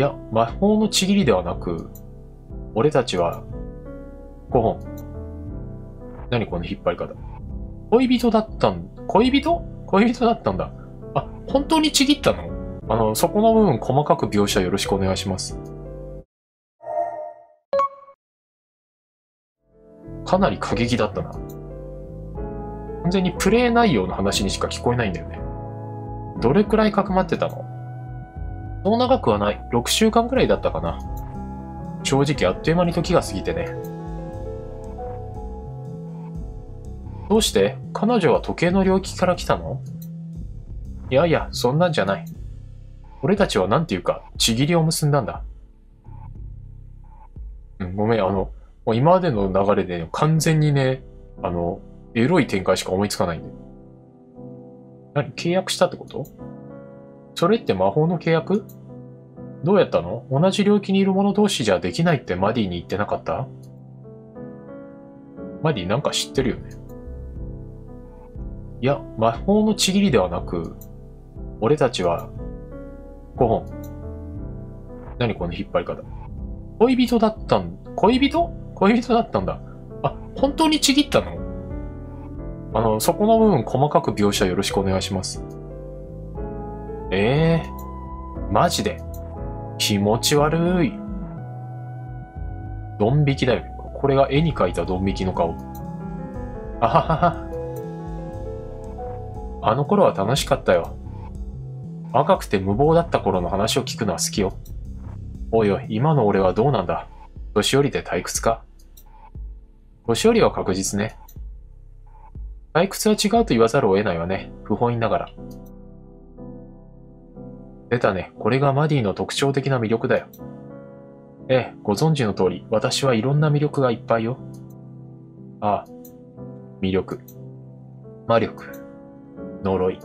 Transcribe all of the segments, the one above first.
いや、魔法のちぎりではなく、俺たちは、5本。何この引っ張り方。恋人だったん、恋人？恋人だったんだ。あ、本当にちぎったの？あの、そこの部分細かく描写よろしくお願いします。かなり過激だったな。完全にプレイ内容の話にしか聞こえないんだよね。どれくらいかくまってたの？そう長くはない。6週間くらいだったかな。正直あっという間に時が過ぎてね。どうして？彼女は時計の領域から来たの？いやいや、そんなんじゃない。俺たちはなんていうか、ちぎりを結んだんだ。うん、ごめん、あの、もう今までの流れで完全にね、あの、エロい展開しか思いつかないんで。何？契約したってこと？それって魔法の契約？どうやったの？同じ領域にいる者同士じゃできないってマディに言ってなかった？マディなんか知ってるよね？いや、魔法のちぎりではなく、俺たちは5本。何この引っ張り方？恋人だったん、恋人？恋人だったんだ。あ、本当にちぎったの？あの、そこの部分細かく描写よろしくお願いします。ええー、マジで？気持ち悪い。ドン引きだよ。これが絵に描いたドン引きの顔。あははは。あの頃は楽しかったよ。若くて無謀だった頃の話を聞くのは好きよ。おいおい、今の俺はどうなんだ？年寄りで退屈か？年寄りは確実ね。退屈は違うと言わざるを得ないわね。不本意ながら。出たね。これがマディの特徴的な魅力だよ。ええ、ご存知の通り、私はいろんな魅力がいっぱいよ。ああ、魅力。魔力。呪い。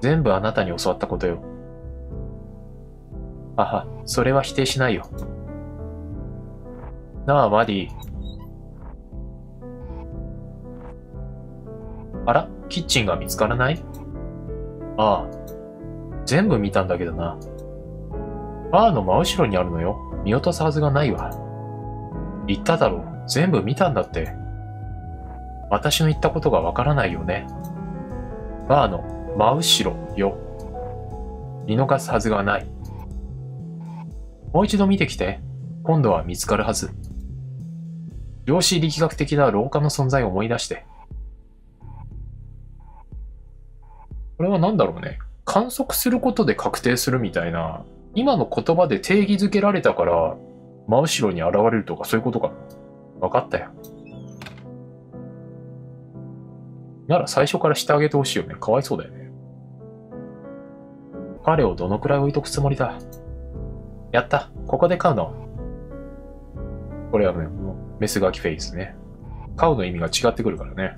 全部あなたに教わったことよ。あは、それは否定しないよ。なあ、マディ。あらキッチンが見つからない？ああ。全部見たんだけどな。バーの真後ろにあるのよ。見落とすはずがないわ。言っただろう。全部見たんだって。私の言ったことがわからないよね。バーの真後ろよ。見逃すはずがない。もう一度見てきて。今度は見つかるはず。量子力学的な廊下の存在を思い出して。これは何だろうね。観測することで確定するみたいな、今の言葉で定義づけられたから、真後ろに現れるとかそういうことかな。分かったよ。なら最初からしてあげてほしいよね。かわいそうだよね。彼をどのくらい置いとくつもりだ？やった。ここで飼うの。これはね、メスガキフェイスね。飼うの意味が違ってくるからね。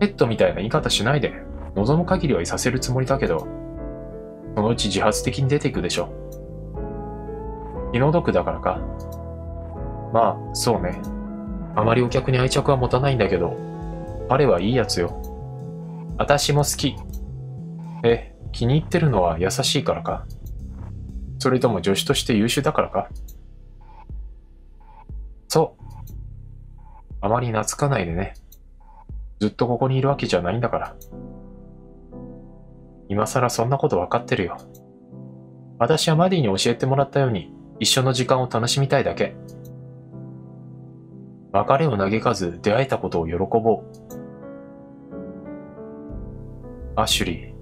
ペットみたいな言い方しないで。望む限りはいさせるつもりだけど、そのうち自発的に出ていくでしょ。気の毒だからか。まあ、そうね。あまりお客に愛着は持たないんだけど、彼はいいやつよ。私も好き。え、気に入ってるのは優しいからかそれとも助手として優秀だからかそう。あまり懐かないでね。ずっとここにいるわけじゃないんだから。今更そんなこと分かってるよ。私はマディに教えてもらったように一緒の時間を楽しみたいだけ。別れを嘆かず出会えたことを喜ぼう。アシュリー。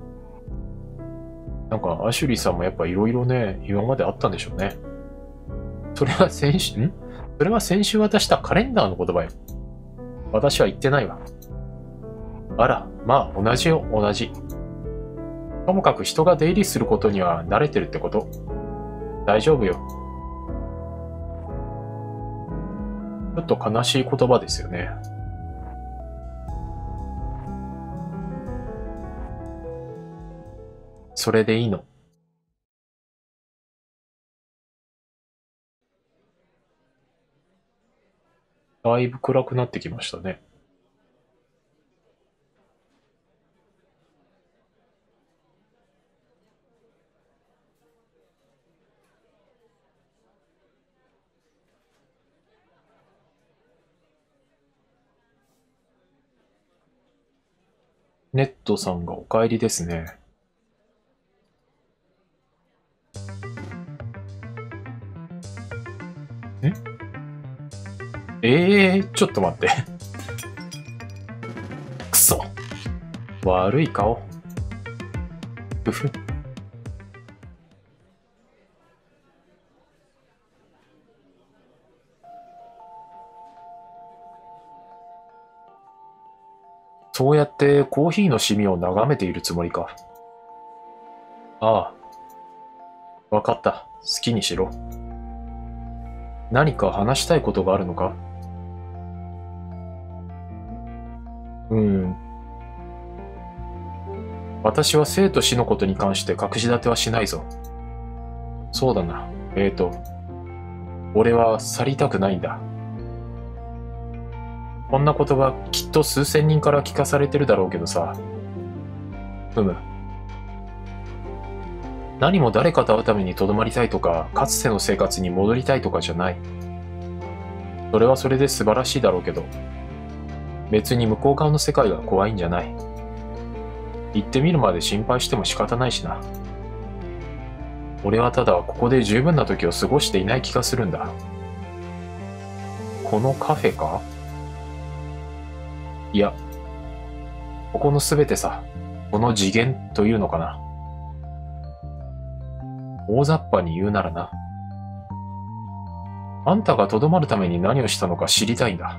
なんかアシュリーさんもやっぱいろいろね、今まであったんでしょうね。それは先週、ん？それは先週渡したカレンダーの言葉よ。私は言ってないわ。あら、まあ同じよ、同じ。ともかく人が出入りすることには慣れてるってこと。大丈夫よ。ちょっと悲しい言葉ですよね。それでいいの？だいぶ暗くなってきましたね。ネットさんがお帰りですね。え？えー、ちょっと待って。くそ。悪い顔。ふふ。そうやってコーヒーのシミを眺めているつもりか。ああ。わかった。好きにしろ。何か話したいことがあるのかうん。私は生と死のことに関して隠し立てはしないぞ。そうだな。えーと。俺は去りたくないんだ。こんな言葉きっと数千人から聞かされてるだろうけどさ。ふむ。何も誰かと会うためにとどまりたいとか、かつての生活に戻りたいとかじゃない。それはそれで素晴らしいだろうけど、別に向こう側の世界が怖いんじゃない。行ってみるまで心配しても仕方ないしな。俺はただここで十分な時を過ごしていない気がするんだ。このカフェか？いや、ここのすべてさ、この次元というのかな。大雑把に言うならな。あんたがとどまるために何をしたのか知りたいんだ。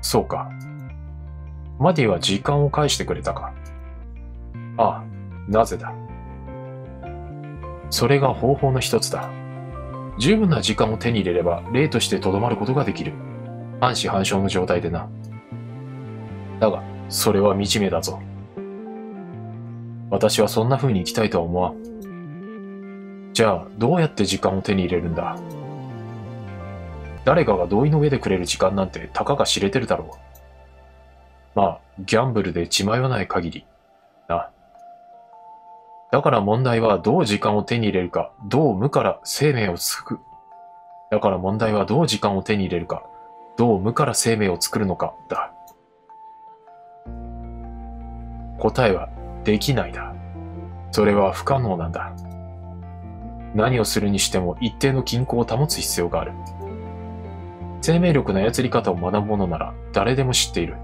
そうか。マディは時間を返してくれたか。ああ、なぜだ。それが方法の一つだ。十分な時間を手に入れれば、例としてとどまることができる。半死半生の状態でな。だが、それは惨めだぞ。私はそんな風に生きたいとは思わん。じゃあ、どうやって時間を手に入れるんだ？誰かが同意の上でくれる時間なんてたかが知れてるだろう。まあ、ギャンブルで血迷わない限り。な。だから問題はどう時間を手に入れるか、どう無から生命を作る。だから問題はどう時間を手に入れるか、どう無から生命を作るのか、だ。答えは、できないだ。それは不可能なんだ。何をするにしても一定の均衡を保つ必要がある。生命力の操り方を学ぶものなら誰でも知っている。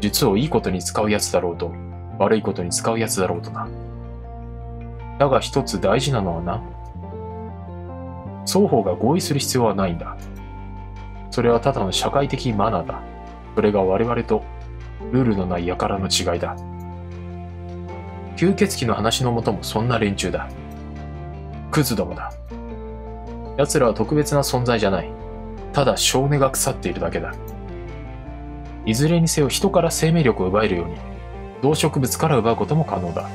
術をいいことに使うやつだろうと、悪いことに使うやつだろうとな。だが一つ大事なのはな、双方が合意する必要はないんだ。それはただの社会的マナーだ。それが我々とルールのない輩の違いだ。吸血鬼の話のもともそんな連中だ。クズどもだ。奴らは特別な存在じゃない。ただ少年が腐っているだけだ。いずれにせよ人から生命力を奪えるように、動植物から奪うことも可能だ。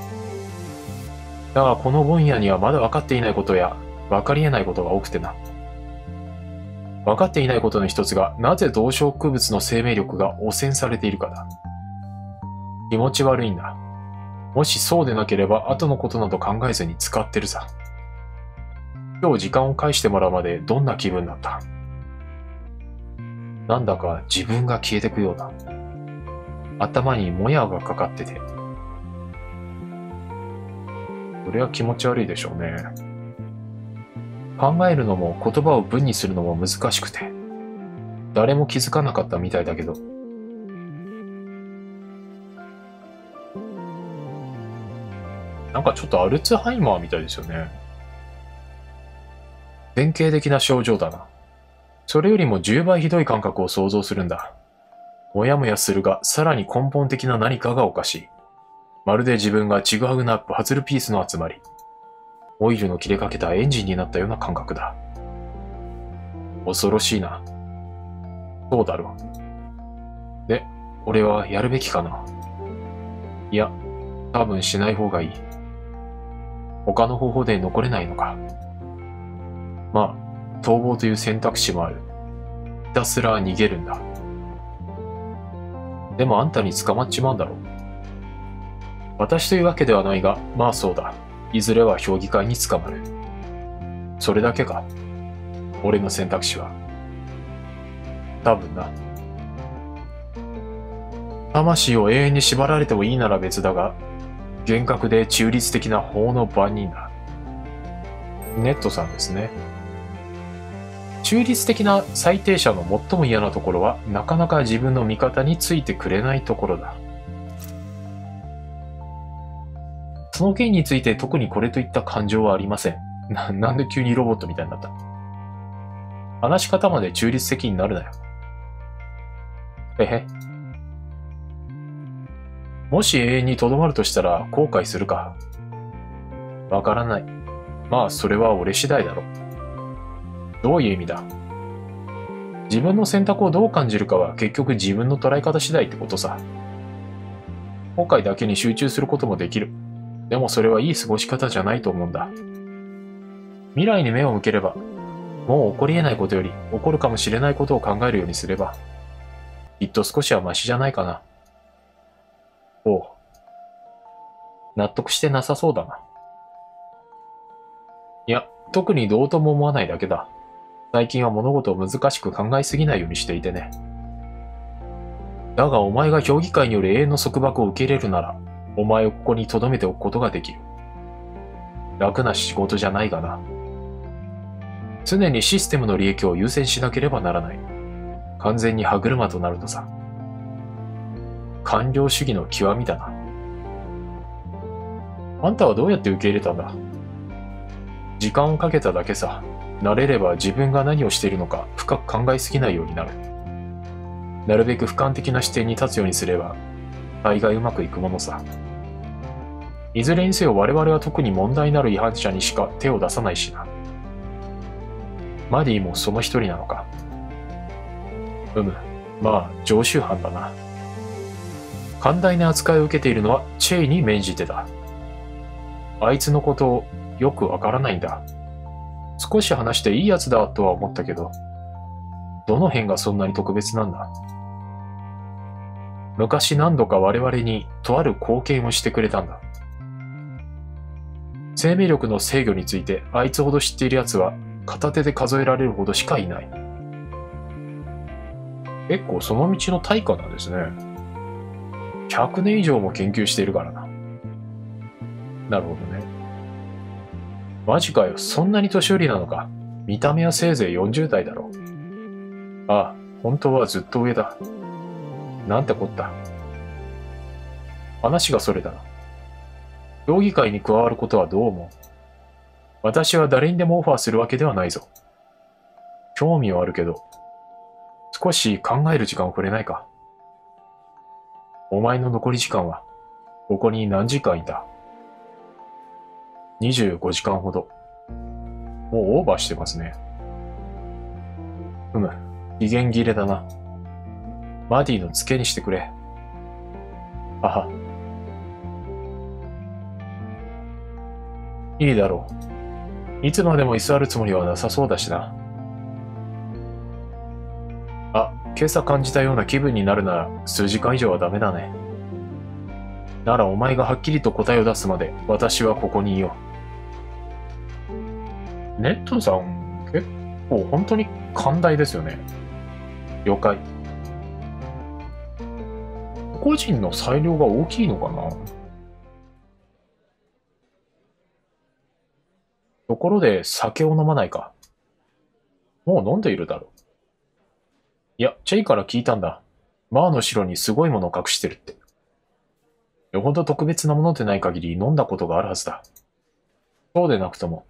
だがこの分野にはまだ分かっていないことや分かり得ないことが多くてな。分かっていないことの一つが、なぜ動植物の生命力が汚染されているかだ。気持ち悪いんだ。もしそうでなければ後のことなど考えずに使ってるさ。今日時間を返してもらうまでどんな気分だった？なんだか自分が消えてくような。頭にもやがかかってて。それは気持ち悪いでしょうね。考えるのも言葉を文にするのも難しくて。誰も気づかなかったみたいだけど。なんかちょっとアルツハイマーみたいですよね。典型的な症状だな。それよりも10倍ひどい感覚を想像するんだ。もやもやするが、さらに根本的な何かがおかしい。まるで自分がちぐはぐなパズルピースの集まり。オイルの切れかけたエンジンになったような感覚だ。恐ろしいな。そうだろう。で、俺はやるべきかな。いや、多分しない方がいい。他の方法で残れないのか。まあ、逃亡という選択肢もある。ひたすら逃げるんだ。でもあんたに捕まっちまうんだろう。私というわけではないが、まあそうだ。いずれは評議会に捕まる。それだけか？俺の選択肢は。多分な。魂を永遠に縛られてもいいなら別だが、厳格で中立的な法の番人だ。ネットさんですね。中立的な最低者の最も嫌なところは、なかなか自分の味方についてくれないところだ。その件について特にこれといった感情はありません。な、なんで急にロボットみたいになった？話し方まで中立的になるなよ。へへ。もし永遠にとどまるとしたら後悔するか？わからない。まあ、それは俺次第だろ。どういう意味だ？自分の選択をどう感じるかは結局自分の捉え方次第ってことさ。後悔だけに集中することもできる。でもそれはいい過ごし方じゃないと思うんだ。未来に目を向ければ、もう起こり得ないことより起こるかもしれないことを考えるようにすれば、きっと少しはマシじゃないかな。おう。納得してなさそうだな。いや、特にどうとも思わないだけだ。最近は物事を難しく考えすぎないようにしていてね。だがお前が評議会による永遠の束縛を受け入れるなら、お前をここに留めておくことができる。楽な仕事じゃないがな。常にシステムの利益を優先しなければならない。完全に歯車となるとさ。官僚主義の極みだな。あんたはどうやって受け入れたんだ？時間をかけただけさ。慣れれば自分が何をしているのか深く考えすぎないようになる。なるべく俯瞰的な視点に立つようにすれば、大概うまくいくものさ。いずれにせよ我々は特に問題のある違反者にしか手を出さないしな。マディもその一人なのか。うむ。まあ、常習犯だな。寛大な扱いを受けているのはチェイに免じてだ。あいつのことをよくわからないんだ。少し話していいやつだとは思ったけど、どの辺がそんなに特別なんだ？昔何度か我々にとある貢献をしてくれたんだ。生命力の制御についてあいつほど知っている奴は片手で数えられるほどしかいない。結構その道の対価なんですね。100年以上も研究しているからな。なるほどね。マジかよ、そんなに年寄りなのか。見た目はせいぜい40代だろう。ああ、本当はずっと上だ。なんてこった？話がそれだな。評議会に加わることはどう思う？私は誰にでもオファーするわけではないぞ。興味はあるけど、少し考える時間をくれないか。お前の残り時間は、ここに何時間いた ?25 時間ほど。もうオーバーしてますね。うむ、期限切れだな。マディの付けにしてくれ。あは。いいだろう。いつまでも居座るつもりはなさそうだしな。あ、今朝感じたような気分になるなら数時間以上はダメだね。ならお前がはっきりと答えを出すまで私はここにいよう。ネットさん、結構本当に寛大ですよね。了解。個人の裁量が大きいのかな？ところで酒を飲まないか。もう飲んでいるだろう。いや、チェイから聞いたんだ。マーの城にすごいものを隠してるって。よほど特別なものでない限り飲んだことがあるはずだ。そうでなくとも。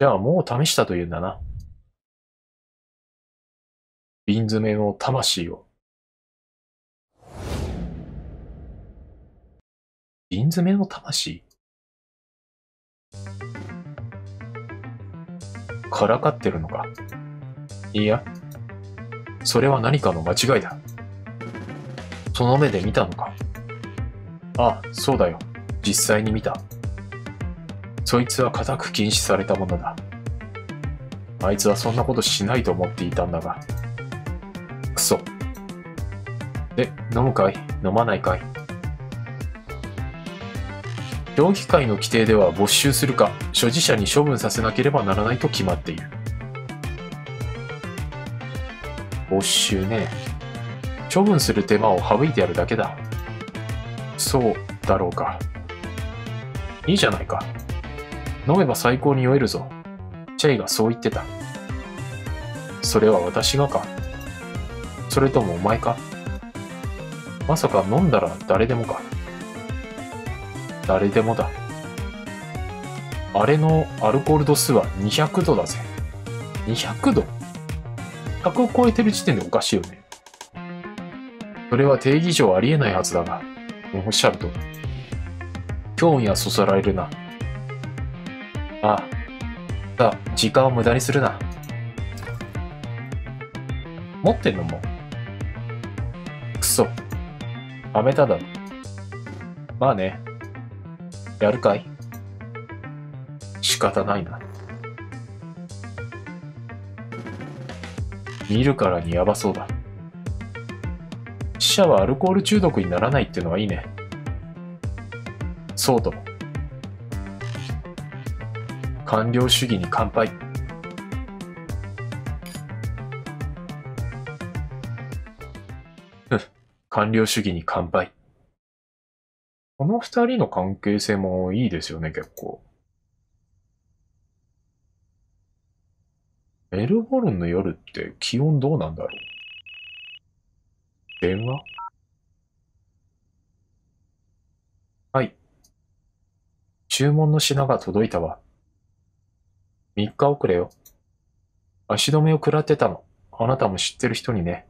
じゃあもう試したというんだな。瓶詰めの魂を。瓶詰めの魂？からかってるのか？いや、それは何かの間違いだ。その目で見たのか？ああ、そうだよ。実際に見た。そいつは固く禁止されたものだ。あいつはそんなことしないと思っていたんだが。くそ。で、飲むかい？飲まないかい？評議会の規定では没収するか所持者に処分させなければならないと決まっている没収ね処分する手間を省いてやるだけだ。そうだろうか。いいじゃないか。飲めば最高に酔えるぞ。チェイがそう言ってた。それは私がか。それともお前かまさか飲んだら誰でもか。誰でもだ。あれのアルコール度数は200度だぜ。200度 ?100 を超えてる時点でおかしいよね。それは定義上ありえないはずだが、おっしゃると。興味はそそられるな。ああ。さあ、時間を無駄にするな。持ってんのもくそ。はめただ。まあね。やるかい？仕方ないな。見るからにヤバそうだ。死者はアルコール中毒にならないっていうのはいいね。そうとも。官僚主義に乾杯。ふ、官僚主義に乾杯。この二人の関係性もいいですよね、結構。メルボルンの夜って気温どうなんだろう？電話？はい。注文の品が届いたわ。3日遅れよ。足止めを食らってたの。あなたも知ってる人にね。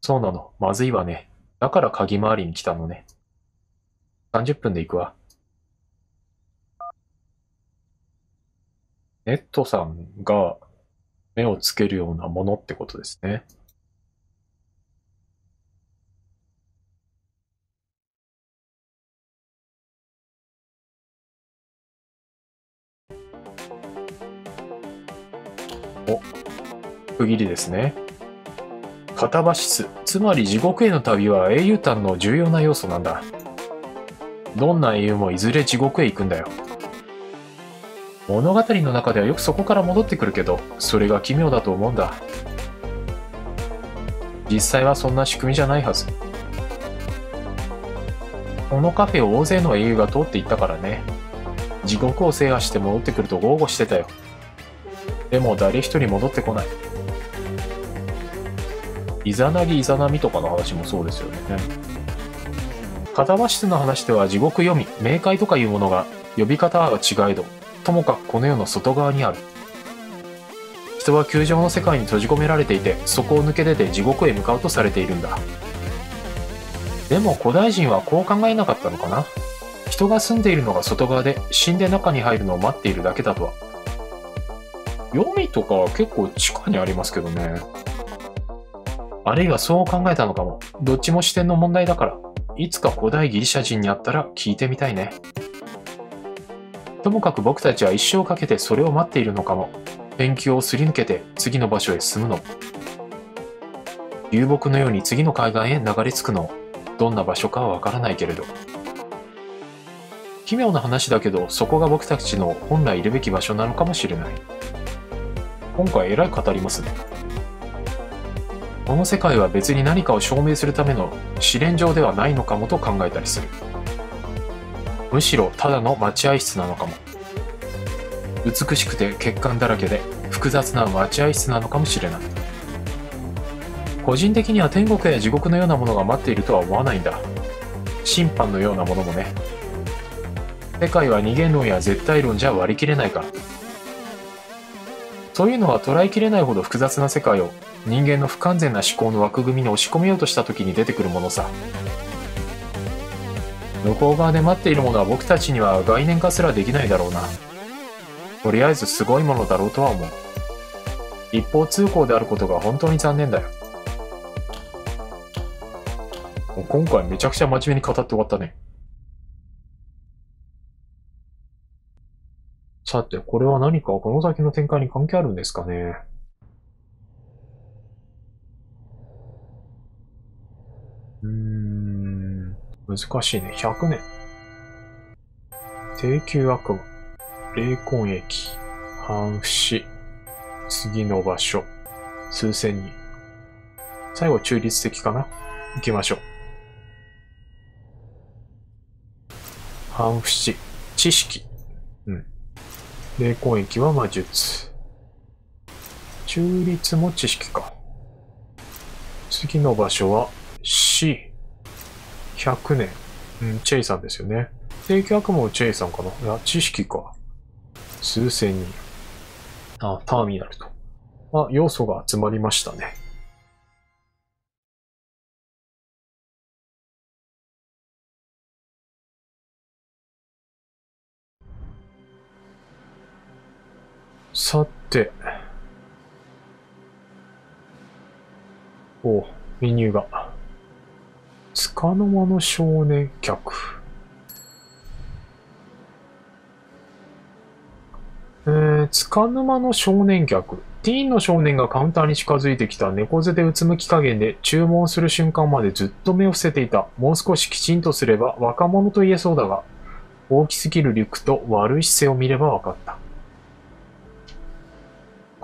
そうなの。まずいわね。だから鍵回りに来たのね。30分で行くわ。ネットさんが目をつけるようなものってことですね。お、区切りですね。片場室、つまり地獄への旅は英雄譚の重要な要素なんだ。どんな英雄もいずれ地獄へ行くんだよ。物語の中ではよくそこから戻ってくるけど、それが奇妙だと思うんだ。実際はそんな仕組みじゃないはず。このカフェを大勢の英雄が通っていったからね。地獄を制覇して戻ってくると豪語してたよ。でも誰一人戻ってこない。イザナギイザナミとかの話もそうですよね。片場室の話では地獄読み、冥界とかいうものが呼び方は違えど、ともかくこの世の外側にある。人は球場の世界に閉じ込められていて、そこを抜け出て地獄へ向かうとされているんだ。でも古代人はこう考えなかったのかな？人が住んでいるのが外側で死んで中に入るのを待っているだけだとは。読みとかは結構地下にありますけどね。あるいはそう考えたのかも。どっちも視点の問題だから、いつか古代ギリシャ人に会ったら聞いてみたいね。ともかく僕たちは一生かけてそれを待っているのかも。ペンキをすり抜けて次の場所へ進むの。流木のように次の海岸へ流れ着くの。どんな場所かはわからないけれど。奇妙な話だけど、そこが僕たちの本来いるべき場所なのかもしれない。今回えらい語りますね。この世界は別に何かを証明するための試練場ではないのかもと考えたりする。むしろただの待合室なのかも。美しくて欠陥だらけで複雑な待合室なのかもしれない。個人的には天国や地獄のようなものが待っているとは思わないんだ。審判のようなものもね。世界は二元論や絶対論じゃ割り切れないから。そういうのは捉えきれないほど複雑な世界を人間の不完全な思考の枠組みに押し込めようとした時に出てくるものさ。向こう側で待っているものは僕たちには概念化すらできないだろうな。とりあえずすごいものだろうとは思う。一方通行であることが本当に残念だよ。今回めちゃくちゃ真面目に語って終わったね。さて、これは何かこの先の展開に関係あるんですかね？うーん、難しいね。100年。低級悪魔。霊魂液。半節。次の場所。数千人。最後中立的かな？行きましょう。半不死。知識。霊魂域は魔術。中立も知識か。次の場所は C。100年。うん、チェイさんですよね。定期悪魔チェイさんかな？いや、知識か。数千人。あ、ターミナルと。あ、要素が集まりましたね。さて。おメニューが。つかの間の少年客。えー、つかの間の少年客。ティーンの少年がカウンターに近づいてきた猫背でうつむき加減で注文する瞬間までずっと目を伏せていた。もう少しきちんとすれば若者と言えそうだが、大きすぎるリュックと悪い姿勢を見れば分かった。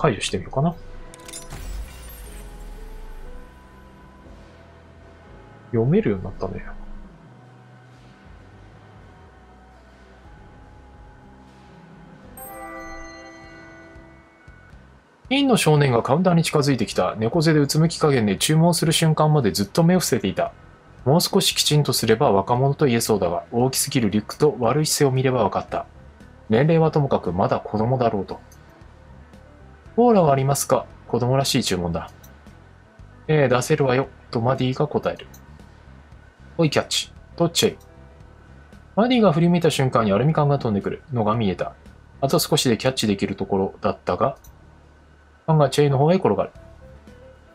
解除してみようかな。読めるようになったね。インの少年がカウンターに近づいてきた。猫背でうつむき加減で注文する瞬間までずっと目を伏せていた。もう少しきちんとすれば若者と言えそうだが、大きすぎるリュックと悪い姿勢を見れば分かった。年齢はともかくまだ子供だろうと。オーラはありますか？子供らしい注文だ。ええ、出せるわよ。とマディが答える。おいキャッチ。とチェイ。マディが振り向いた瞬間にアルミ缶が飛んでくるのが見えた。あと少しでキャッチできるところだったが、缶がチェイの方へ転がる。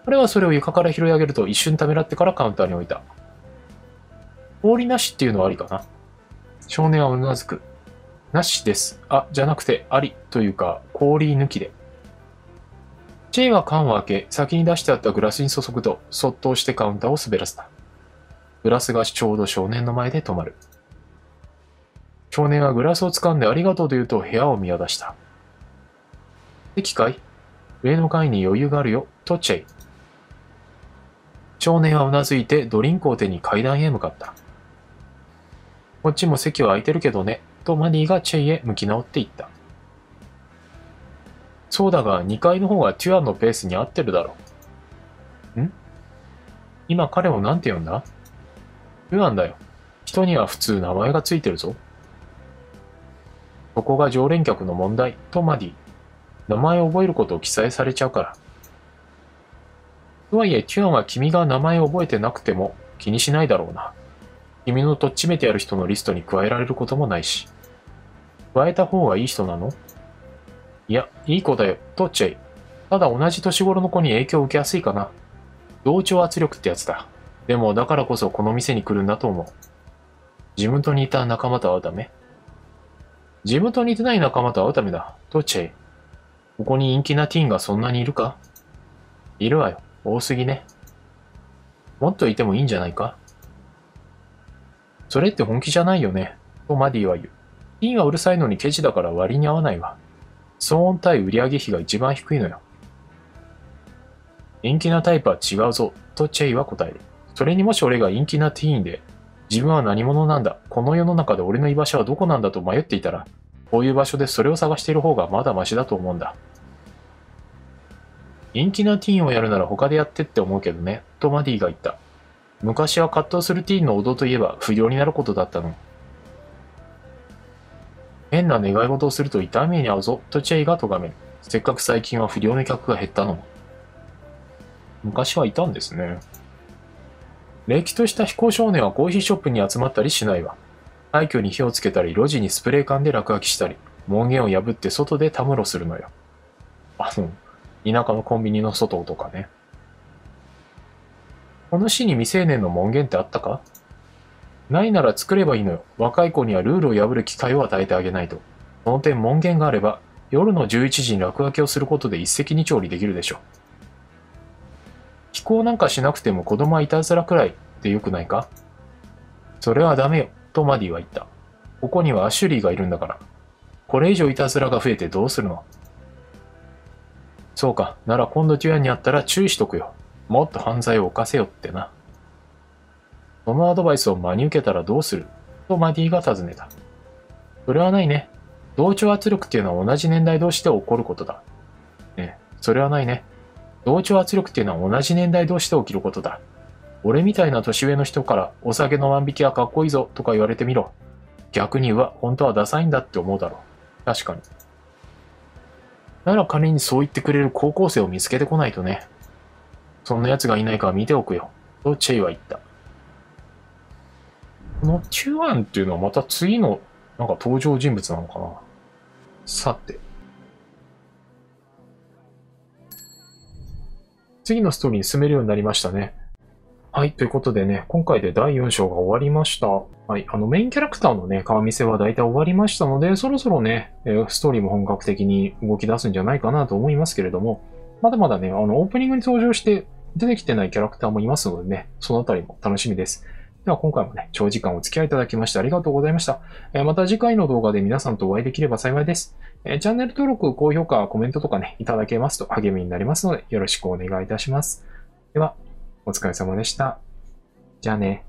彼はそれを床から拾い上げると一瞬ためらってからカウンターに置いた。氷なしっていうのはありかな？少年はうなずく。なしです。あ、じゃなくてありというか氷抜きで。チェイは缶を開け、先に出してあったグラスに注ぐと、そっと押してカウンターを滑らせた。グラスがちょうど少年の前で止まる。少年はグラスを掴んでありがとうと言うと部屋を見渡した。席かい上の階に余裕があるよ、とチェイ。少年はうなずいてドリンクを手に階段へ向かった。こっちも席は空いてるけどね、とマディがチェイへ向き直っていった。そうだが、2階の方がテュアンのペースに合ってるだろう。ん？今彼を何て呼んだ？テュアンだよ。人には普通名前がついてるぞ。ここが常連客の問題、とマディ。名前を覚えることを記載されちゃうから。とはいえ、テュアンは君が名前を覚えてなくても気にしないだろうな。君のとっちめてやる人のリストに加えられることもないし。加えた方がいい人なの？いや、いい子だよ、とっちゃい。ただ同じ年頃の子に影響を受けやすいかな。同調圧力ってやつだ。でもだからこそこの店に来るんだと思う。自分と似た仲間と会うため自分と似てない仲間と会うためだ。とっちゃい。ここに陰気なティーンがそんなにいるかいるわよ。多すぎね。もっといてもいいんじゃないかそれって本気じゃないよね。とマディは言う。ティーンはうるさいのにケチだから割に合わないわ。騒音対売上費が一番低いのよ。陰気なタイプは違うぞ、とチェイは答える。それにもし俺が陰気なティーンで、自分は何者なんだ、この世の中で俺の居場所はどこなんだと迷っていたら、こういう場所でそれを探している方がまだマシだと思うんだ。陰気なティーンをやるなら他でやってって思うけどね、とマディが言った。昔は葛藤するティーンの王道といえば不良になることだったの。変な願い事をすると痛みに遭うぞ、とチェイが咎める。せっかく最近は不良の客が減ったのに。昔はいたんですね。れっきとした非行少年はコーヒーショップに集まったりしないわ。廃墟に火をつけたり、路地にスプレー缶で落書きしたり、門限を破って外でたむろするのよ。あの、田舎のコンビニの外とかね。この市に未成年の門限ってあったか？ないなら作ればいいのよ。若い子にはルールを破る機会を与えてあげないと。その点門限があれば、夜の11時に落書きをすることで一石二鳥にできるでしょう。飛行なんかしなくても子供はいたずらくらいでよくないか？それはダメよ、とマディは言った。ここにはアシュリーがいるんだから。これ以上いたずらが増えてどうするの？そうか。なら今度テュアンに会ったら注意しとくよ。もっと犯罪を犯せよってな。そのアドバイスを真に受けたらどうする？とマディが尋ねた。それはないね。同調圧力っていうのは同じ年代同士で起こることだ。ね、それはないね。同調圧力っていうのは同じ年代同士で起きることだ。俺みたいな年上の人からお酒の万引きはかっこいいぞとか言われてみろ。逆にうわ、本当はダサいんだって思うだろう。確かに。なら仮にそう言ってくれる高校生を見つけてこないとね。そんな奴がいないか見ておくよ。とチェイは言った。このチュアンっていうのはまた次のなんか登場人物なのかな？さて。次のストーリーに進めるようになりましたね。はい。ということでね、今回で第4章が終わりました。はい。あの、メインキャラクターのね、顔見せは大体終わりましたので、そろそろね、ストーリーも本格的に動き出すんじゃないかなと思いますけれども、まだまだね、あの、オープニングに登場して出てきてないキャラクターもいますのでね、そのあたりも楽しみです。では今回もね、長時間お付き合いいただきましてありがとうございました。えまた次回の動画で皆さんとお会いできれば幸いです。えチャンネル登録、高評価、コメントとかね、いただけますと励みになりますので、よろしくお願いいたします。では、お疲れ様でした。じゃあね。